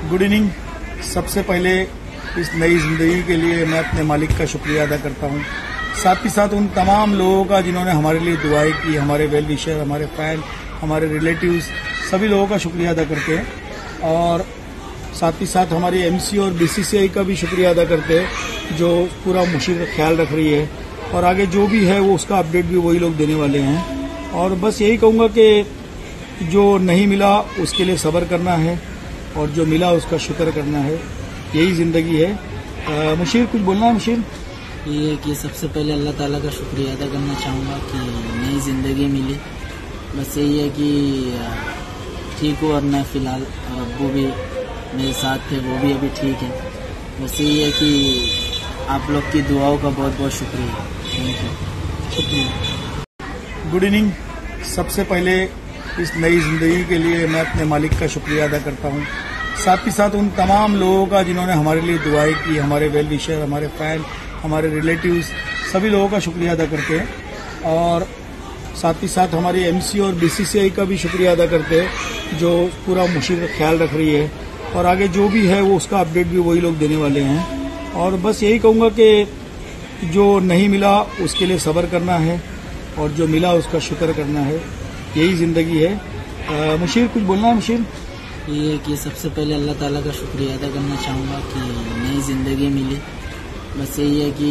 Good evening सबसे पहले इस नई ज़िंदगी के लिए मैं अपने मालिक का शुक्रिया अदा करता हूँ। साथ ही साथ उन तमाम लोगों का जिन्होंने हमारे लिए दुआएँ की, हमारे वेल विशर हमारे फ़ैन हमारे रिलेटिव्स सभी लोगों का शुक्रिया अदा करते हैं। और साथ ही साथ हमारी एमसी और बीसीसीआई का भी शुक्रिया अदा करते हैं, जो पूरा मुशीर का ख्याल रख रही है। और आगे जो भी है, वो उसका अपडेट भी वही लोग देने वाले हैं। और बस यही कहूँगा कि जो नहीं मिला, उसके लिए सब्र करना है। और जो मिला उसका शुक्र करना है। यही ज़िंदगी है। मुशीर कुछ बोलना है मुशीर? ये कि सबसे पहले अल्लाह ताला का शुक्रिया अदा करना चाहूँगा कि नई ज़िंदगी मिली। बस यही है कि ठीक हूँ और मैं फ़िलहाल वो भी मेरे साथ थे वो भी अभी ठीक है। बस यही है कि आप लोग की दुआओं का बहुत बहुत शुक्रिया। थैंक यू शुक्रिया। गुड इवनिंग सबसे पहले इस नई ज़िंदगी के लिए मैं अपने मालिक का शुक्रिया अदा करता हूँ। साथ ही साथ उन तमाम लोगों का जिन्होंने हमारे लिए दुआएँ की, हमारे वेल विशर हमारे फ़ैन हमारे रिलेटिव्स सभी लोगों का शुक्रिया अदा करते हैं। और साथ ही साथ हमारी एमसी और बीसीसीआई का भी शुक्रिया अदा करते हैं, जो पूरा मुशीर का ख्याल रख रही है। और आगे जो भी है, वो उसका अपडेट भी वही लोग देने वाले हैं। और बस यही कहूँगा कि जो नहीं मिला, उसके लिए सब्र करना है। और जो मिला, उसका शुक्र करना है। यही ज़िंदगी है। मुशीर कुछ बोलना है मुशीर? ये कि सबसे पहले अल्लाह ताला का शुक्रिया अदा करना चाहूँगा कि नई ज़िंदगी मिली। बस यही है कि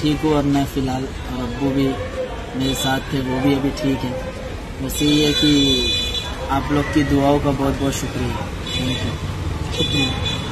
ठीक हूँ और मैं फ़िलहाल और वो भी मेरे साथ थे वो भी अभी ठीक है। बस यही है कि आप लोग की दुआओं का बहुत बहुत शुक्रिया। थैंक यू शुक्रिया।